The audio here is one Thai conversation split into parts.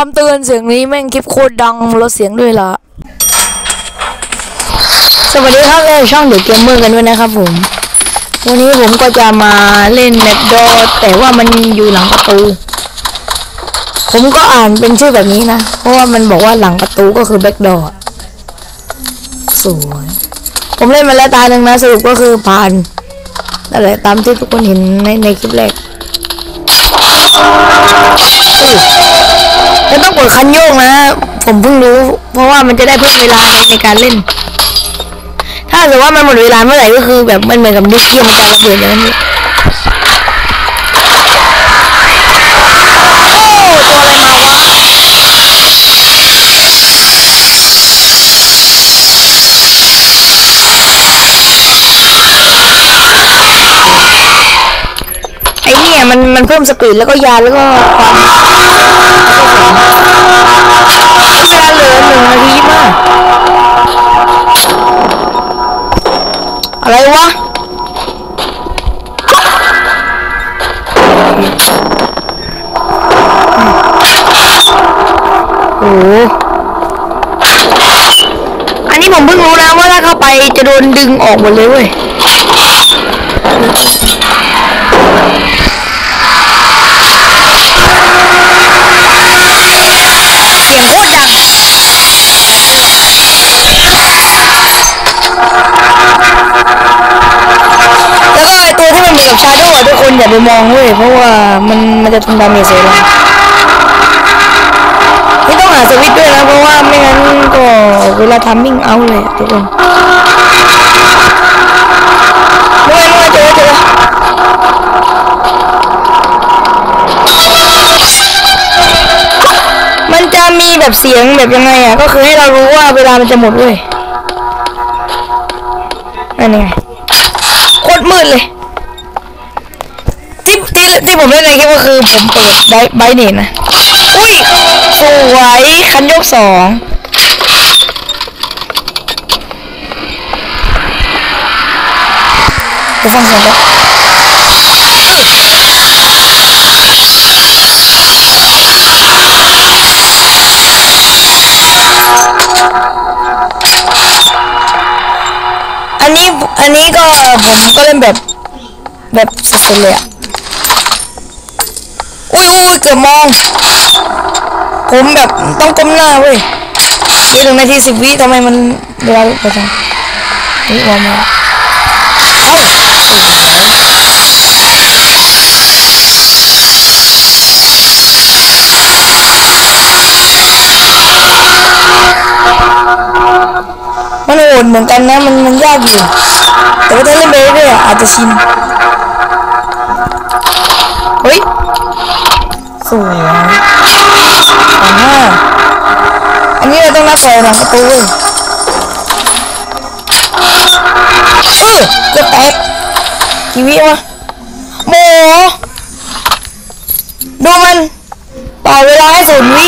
คำเตือนเสียงนี้แม่งคลิปโคตรดังลดเสียงด้วยล่ะ สวัสดีครับเล่นช่องเด็กเกมเมอร์กันด้วยนะครับผม วันนี้ผมก็จะมาเล่นแมปดอแต่ว่ามันอยู่หลังประตู ผมก็อ่านเป็นชื่อแบบนี้นะ เพราะว่ามันบอกว่าหลังประตูก็คือ backdoor สวย ผมเล่นมาแล้วตาหนึ่งนะสรุปก็คือผ่านนั่นแหละตามที่ทุกคนเห็นในในคลิปแรก แล้วต้องกดคันโยกนะ ผมเพิ่งรู้ เพราะว่ามันจะได้เพิ่มเวลาในการเล่น ถ้าสมมติว่ามันหมดเวลาเมื่อไหร่ก็คือ แบบมันเหมือนกับดิสเกียมันจะระเบิดอย่างนั้นเลยโอ้ตัวอะไรมาวะไอ้นี่มันมันเพิ่มสปีดแล้วก็ยาแล้วก็ความ ผมเพิ่งรู้นะว่าถ้าเข้าไปจะโดนดึงออกหมดเลยเว้ยเสียงโคตรดังแล้วก็ไอตัวที่มันเหมือนกับชาโดว์ทุกคนอย่าไปมองเว้ยเพราะว่ามันมันจะทำดาเมจเสียเราาสวิตด้วยนะ เพราะว่าไม่งั้นก็เวลาทำมิ่งเอาเลยทุกคนเมื่อเมื่อเจอเจอมันจะมีแบบเสียงแบบยังไงอะ ก็คือให้เรารู้ว่าเวลามันจะหมดเว้ยนั่นไงโคตรมืดเลยที่ที่ที่ผมเล่นในคลิปก็คือผมเปิดไบไบเนตนะ อุ้ย สวยคันยกสอง ไปฟังเสียงกันอันนี้ อันนี้ก็ผมก็เล่นแบบ แบบสุดๆเลยอะ อุ้ยอุ้ยเกือบมอง ผมแบบต้องก้มหน้าเว้ยยวหนึ่งนาทีสิบวิทำไมมันเวลาไปจังนี่วางมาเอ้ามันโหดเหมือนกันนะ มันมันยากอยู่ แต่ว่าถ้าเล่นไปเรื่อยอาจจะชิน อันนี้เราต้องนับซอยหลังประตูเว้ยเออเกือบแตกกี่วิวะโมดูมันต่อเวลาให้ศูนย์วิ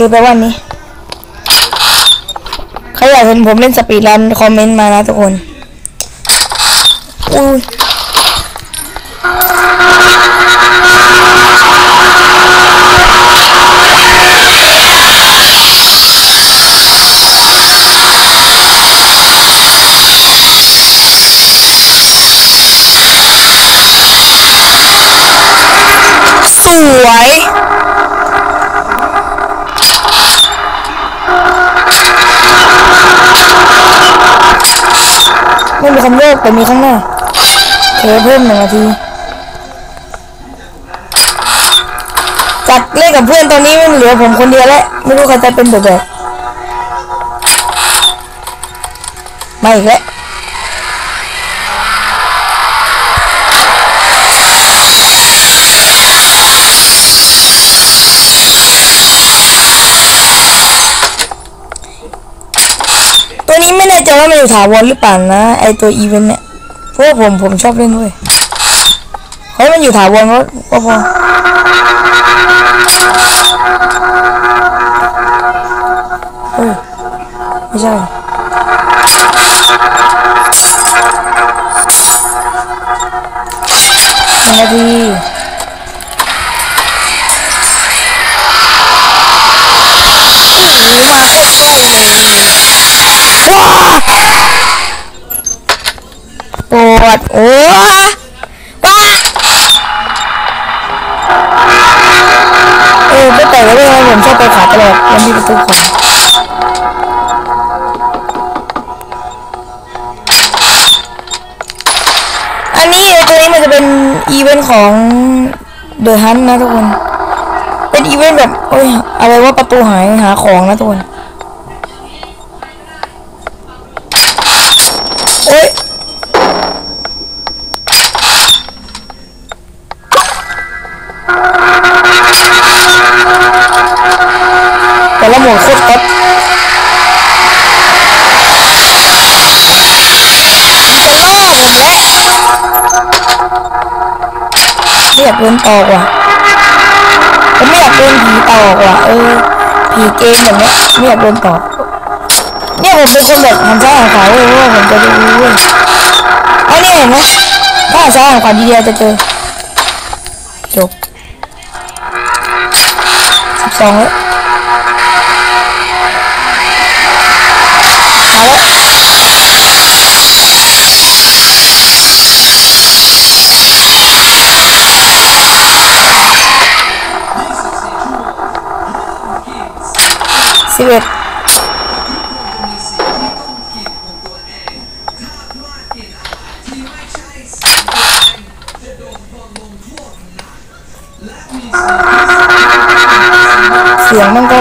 โอเคไปวันนี้ใครอยากเห็นผมเล่นสปีดรันคอมเมนต์มานะทุกคนอุ้ยสวย ไม่มีคำเลิกแต่มีข้างหน้าเทเพิ่มหนึ่งนาทีจัดเล่นกับเพื่อนตอนนี้มันเหลือผมคนเดียวแล้วไม่รู้ใครจะเป็นแบบไม่อีกแล้ว อยู่ถาวรหรือเปล่านะ ไอตัวอีเวนต์เนี่ยเพราะว่าผมผมชอบเล่นด้วยขอให้มันอยู่ถาวรก็พอเฮ้ยไม่ใช่หนึ่งนาทีโอ้โหมาโคตรใกล้เลย ปวดโอ้ว้าเออไม่แต่ก็เลยผมชอบไปขาตลอดวันที่ประตูขวาอันนี้ตัวนี้มันจะเป็นอีเวนต์ของเดอะฮันนะทุกคน เป็นอีเวนต์แบบโอ้ยอะไรว่าประตูหายหาของนะทุกคน หมวดโคตรก๊อตจะล่อผมแล้วไม่อยากโดนตอกว่ะผมไม่อยากโดนผีตอกว่ะ เออ ผีเกมแบบเนี้ยไม่อยากโดนตอก เนี่ยผมเป็นคนแบบหันซ้ายหันขวาเว้ยเพราะว่าผมจะดูเว้ยเอาเนี่ยเห็นไหมถ้าหันซ้ายหันขวาดีเดียวจะเจอ จบสิบสองแล้ว มาแล้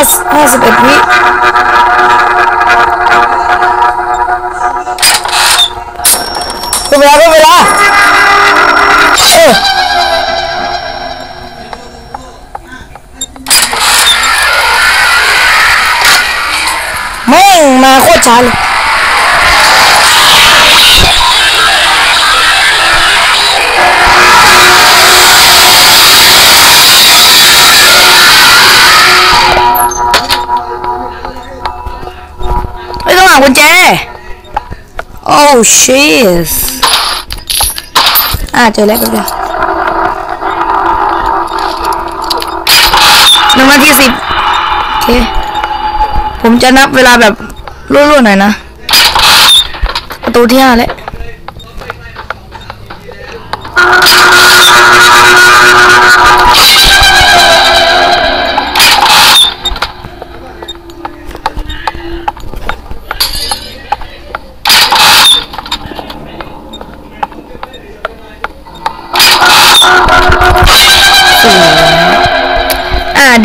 ห้าห้าสิบเอ็ดวิเป็นเว ชีสอ่าเจอแล้วแป๊บเลยหนึ่งนาทีสิบโอเค ผมจะนับเวลาแบบรั่วๆหน่อยนะ ประตูที่ห้าแล้ว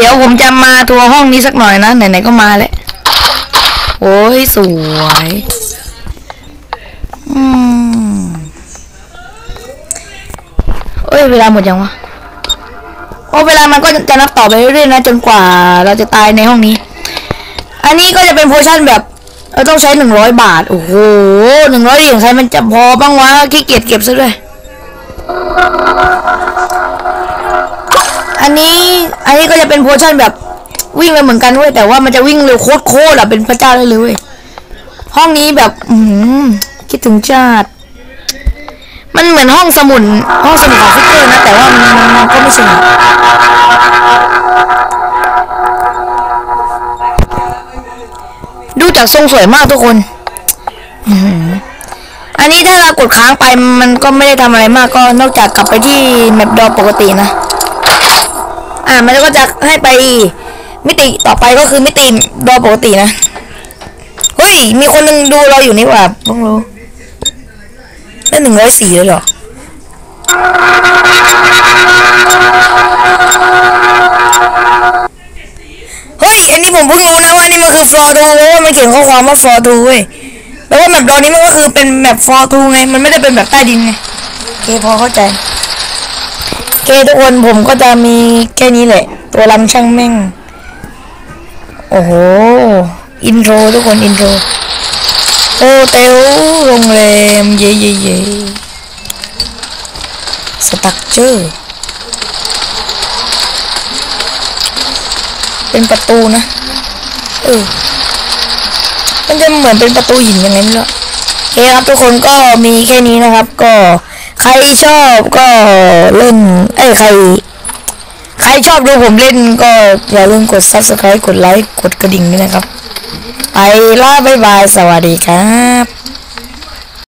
ดี๋ยวผมจะมาทัวร์ห้องนี้สักหน่อยนะ ไหนๆก็มาแล้ว โอ้ย สวยอืมเอ้ย เวลาหมดยังวะ โอ้เวลามันก็จะนับต่อไปเรื่อยๆนะ จนกว่าเราจะตายในห้องนี้ อันนี้ก็จะเป็นโพชั่นแบบเราต้องใช้หนึ่งร้อยบาท โอ้โหหนึ่งร้อยเหรียญใครมันจะพอบ้างวะขี้เกียจเก็บซะด้วย อันนี้ อันนี้ก็จะเป็น potion แบบวิ่งเลยเหมือนกันเว้ยแต่ว่ามันจะวิ่งเร็วโคตรๆอะเป็นพระเจ้าเลยเว้ยห้องนี้แบบอืมคิดถึงชาติ มันเหมือนห้องสมุดห้องสมุดของ Figure นะแต่ว่ามันมันก็ไม่สนุกดูจากทรงสวยมากทุกคนอันนี้ถ้าเรากดค้างไปมันก็ไม่ได้ทำอะไรมากก็นอกจากกลับไปที่แมปดอปกตินะ อ่ามันก็จะให้ไปมิติต่อไปก็คือมิติโดอปกตินะ เฮ้ย มีคนหนึ่งดูเราอยู่นี่หว่าเพิ่งรู้ได้หนึ่งร้อยสี่เลยเหรอเฮ้ย อันนี้ผมเพิ่งรู้นะว่านี่มันคือ floor two เพราะว่ามันเขียนข้อความว่าฟลอรtwo เว้ยแปลว่าแมปดอนนี้มันก็คือเป็นแมป floor two ไง มันไม่ได้เป็นแบบใต้ดินไงโอเคพอเข้าใจ เคทุกคนผมก็จะมีแค่นี้แหละ ตัวลำช่างแม่ง โอ้โห intro ทุกคน intro hotel โรงแรม เย่เย่เย่สตักเจอร์เป็นประตูนะ เออ มันจะเหมือนเป็นประตูหินยังไงไม่รู้อะโอเคครับทุกคนก็มีแค่นี้นะครับก็ ใครชอบก็เล่น เอ้ยใคร ใครชอบดูผมเล่นก็อย่าลืมกด subscribe กดไลค์ กดกระดิ่งด้วยนะครับ ไปละบ๊ายบาย สวัสดีครับ